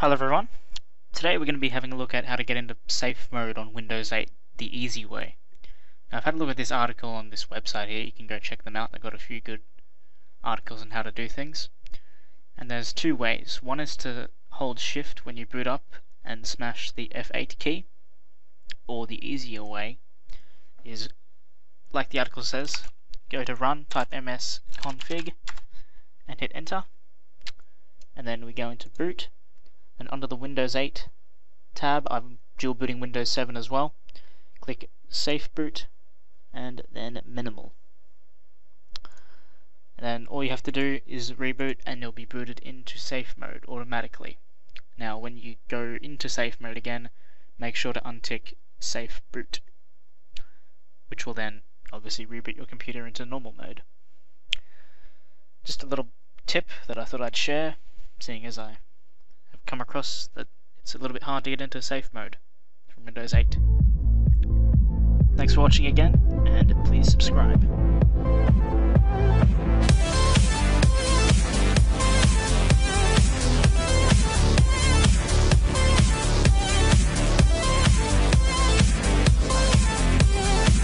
Hello everyone. Today we're going to be having a look at how to get into safe mode on Windows 8 the easy way. Now I've had a look at this article on this website here, you can go check them out, they've got a few good articles on how to do things. And there's two ways. One is to hold shift when you boot up and smash the F8 key, or the easier way is, like the article says, go to run, type ms config, and hit enter. And then we go into boot, and under the Windows 8 tab, I'm dual booting Windows 7 as well. Click Safe Boot and then Minimal. And then all you have to do is reboot and you'll be booted into safe mode automatically. Now when you go into safe mode again, make sure to untick Safe Boot, which will then obviously reboot your computer into normal mode. Just a little tip that I thought I'd share, seeing as I come across that it's a little bit hard to get into safe mode from Windows 8. Thanks for watching again, and please subscribe.